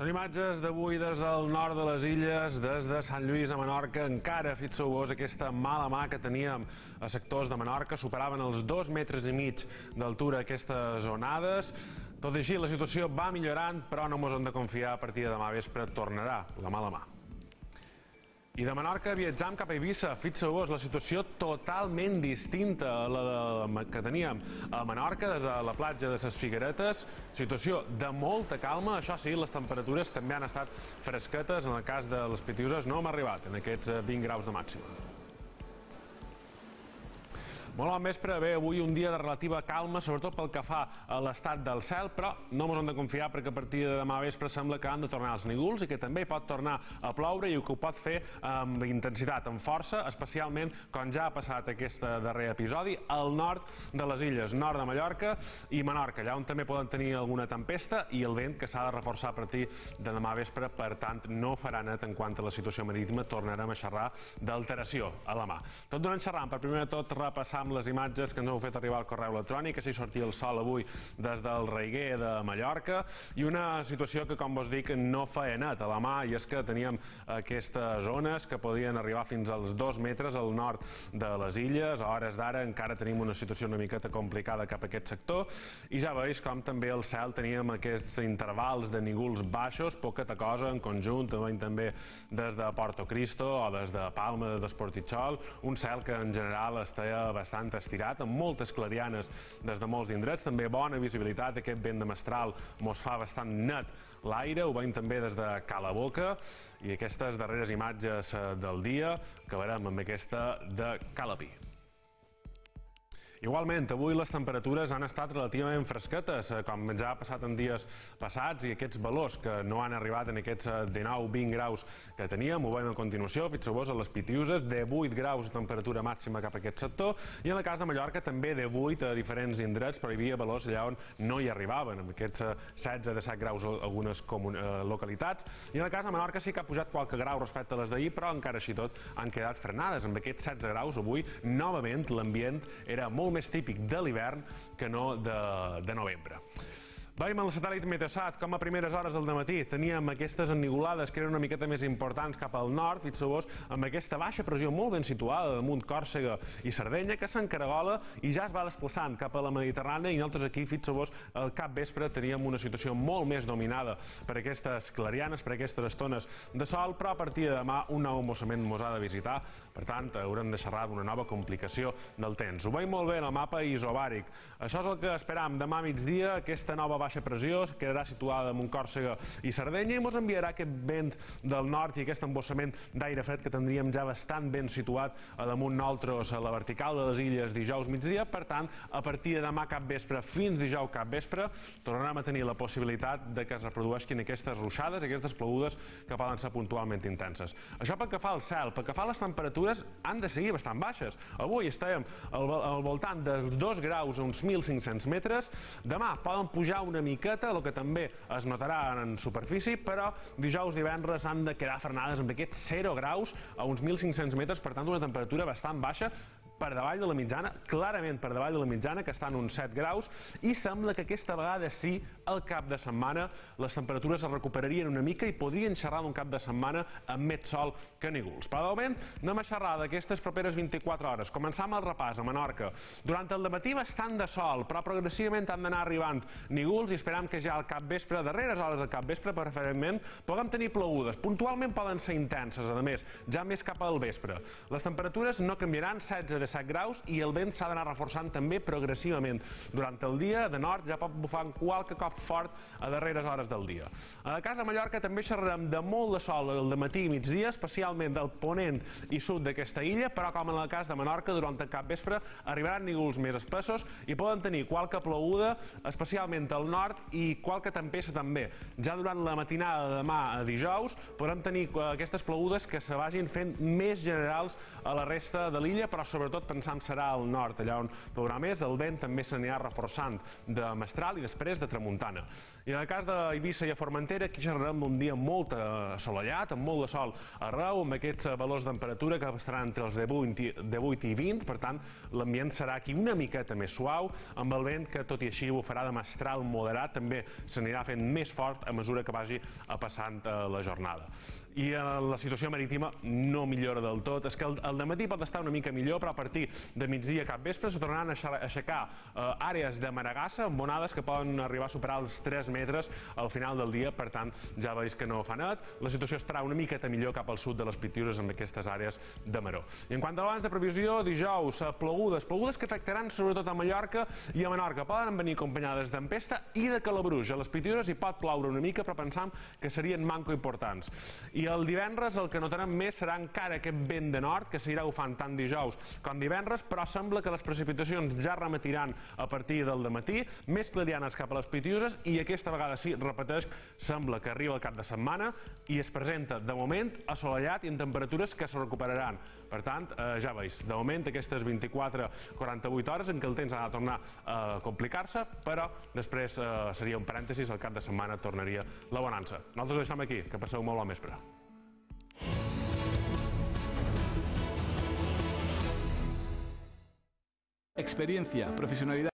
Són imatges d'avui des del nord de les illes, des de Sant Lluís a Menorca. Encara, fixeu-vos, aquesta mala mà que teníem a sectors de Menorca. Superaven els dos metres i mig d'altura aquestes onades. Tot i així, la situació va millorant, però no ens hem de confiar. A partir de demà vespre tornarà la mala mà. I de Menorca viatjam cap a Eivissa. Fixeu-vos, la situació totalment distinta a la que teníem a Menorca, des de la platja de les Figueretes. Situació de molta calma. Això sí, les temperatures també han estat fresquetes. En el cas de les Pitiuses no hem arribat en aquests 20 eh, graus de màxima. Molt bon vespre, bé, avui un dia de relativa calma, sobretot pel que fa a l'estat del cel, però no ens hem de confiar perquè a partir de demà vespre sembla que han de tornar els nígols i que també pot tornar a ploure i que ho pot fer amb intensitat, amb força, especialment com ja ha passat aquest darrer episodi, al nord de les illes, nord de Mallorca i Menorca, allà on també poden tenir alguna tempesta i el vent que s'ha de reforçar a partir de demà vespre, per tant no farà net en quant a la situació marítima, tornarem a xerrar d'alteració a la mà. Tot donant xerrant, per primer de tot repassar amb les imatges que ens heu fet arribar al correu electrònic, així sortia el sol avui des del Reiguer de Mallorca, i una situació que, com vos dic, no feia net a la mà, i és que teníem aquestes zones que podien arribar fins als dos metres al nord de les illes, a hores d'ara encara tenim una situació una miqueta complicada cap a aquest sector, i ja veus com també al cel teníem aquests intervals de nígols baixos, poqueta cosa en conjunt, també des de Porto Cristo o des de Palma de Desportitxol, un cel que en general estava bastant estirat, amb moltes clarianes des de molts indrets, també bona visibilitat, aquest vent de mestral mos fa bastant net l'aire, ho veiem també des de Cala Boca, i aquestes darreres imatges eh, del dia acabarem amb aquesta de Calapí. Igualment, avui les temperatures han estat relativament fresquetes, eh, com ja ha passat en dies passats, i aquests valors que no han arribat en aquests 19-20 eh, graus que teníem, ho veiem a continuació, fixeu-vos a les Pitiuses, de 8 graus de temperatura màxima cap a aquest sector, i en el cas de Mallorca també de 8 a diferents indrets, però hi havia valors allà on no hi arribaven, amb aquests 16-17 eh, graus a algunes localitats, i en el cas de Menorca sí que ha pujat qualque grau respecte a les d'ahir, però encara així tot han quedat frenades. Amb aquests 16 graus avui, novament, l'ambient era molt molt més típic de l'hivern que no de, de novembre. Veiem el satèl·lit Meteosat com a primeres hores del matí teníem aquestes ennigolades que eren una miqueta més importants cap al nord, fixeu-vos, amb aquesta baixa pressió molt ben situada damunt Còrsega i Sardenya, que s'encaragola i ja es va desplaçant cap a la Mediterrània i nosaltres aquí, fixeu-vos, al cap vespre teníem una situació molt més dominada per aquestes clarianes, per aquestes estones de sol, però a partir de demà un nou embossament mos ha de visitar, per tant, haurem de xerrar d'una nova complicació del temps. Ho veiem molt bé en el mapa isobàric. Això és el que esperam demà migdia, aquesta nova baixa pressió, quedarà situada en un Còrsega i Sardenya i ens enviarà aquest vent del nord i aquest embossament d'aire fred que tindríem ja bastant ben situat a damunt nosaltres a la vertical de les illes dijous migdia. Per tant, a partir de demà cap vespre fins dijous cap vespre tornarem a tenir la possibilitat de que es reprodueixin aquestes ruixades, aquestes plogudes que poden ser puntualment intenses. Això pel que fa al cel, pel que fa a les temperatures han de seguir bastant baixes. Avui estem al, al voltant dels 2 graus a uns 1.500 metres. Demà poden pujar una miqueta, el que també es notarà en superfície, però dijous divendres han de quedar frenades amb aquests 0 graus a uns 1.500 metres, per tant una temperatura bastant baixa, per davall de la mitjana, clarament per davall de la mitjana, que estan uns 7 graus, i sembla que aquesta vegada sí, al cap de setmana, les temperatures es recuperarien una mica i podrien xerrar d'un cap de setmana amb més sol que nígols. Però de moment anem a xerrar d'aquestes properes 24 hores. Començam el repàs a Menorca. Durant el matí bastant de sol, però progressivament han d'anar arribant nígols i esperam que ja al cap vespre, darreres hores del cap vespre, preferentment, puguem tenir plogudes. Puntualment poden ser intenses, a més, ja més cap al vespre. Les temperatures no canviaran 16 17 graus i el vent s'ha d'anar reforçant també progressivament. Durant el dia, de nord, ja pot bufar qualque cop fort a darreres hores del dia. A la casa de Mallorca també xerrarem de molt de sol el matí i migdia, especialment del ponent i sud d'aquesta illa, però com en el cas de Menorca, durant el cap vespre arribaran nígols més espessos i poden tenir qualque ploguda, especialment al nord, i qualque tempesta també. Ja durant la matinada de demà a dijous podrem tenir aquestes plogudes que se vagin fent més generals a la resta de l'illa, però sobretot sobretot pensam serà al nord, allà on plourà més, el vent també s'anirà reforçant de mestral i després de tramuntana. I en el cas d'Eivissa i a Formentera, aquí xerrarem d'un dia molt assolellat, amb molt de sol arreu, amb aquests valors de temperatura que estaran entre els 18 i 20, per tant, l'ambient serà aquí una miqueta més suau, amb el vent que, tot i així, ho farà de mestral moderat, també s'anirà fent més fort a mesura que vagi passant eh, la jornada i eh, la situació marítima no millora del tot. És que el, el matí pot estar una mica millor, però a partir de migdia cap vespre se tornaran a aixecar eh, àrees de maragassa amb onades que poden arribar a superar els 3 metres al final del dia, per tant, ja veus que no fa net. La situació estarà una miqueta millor cap al sud de les Pitiures amb aquestes àrees de maró. I en quant a l'abans de previsió, dijous, eh, plogudes, plogudes que afectaran sobretot a Mallorca i a Menorca. Poden venir acompanyades d'empesta i de calabruix. A les Pitiures hi pot ploure una mica, però pensam que serien manco importants. I el divendres el que notarem més serà encara aquest vent de nord, que seguirà bufant tant dijous com divendres, però sembla que les precipitacions ja remetiran a partir del matí, més clarianes cap a les Pitiuses, i aquesta vegada sí, repeteix, sembla que arriba el cap de setmana i es presenta, de moment, assolellat i en temperatures que se recuperaran. Per tant, eh, ja veus, de moment aquestes 24-48 hores en què el temps ha de tornar a complicar-se, però després eh, seria un parèntesis, el cap de setmana tornaria la bonança. Nosaltres ho deixem aquí, que passeu molt bon vespre. Experiencia, profesionalidad.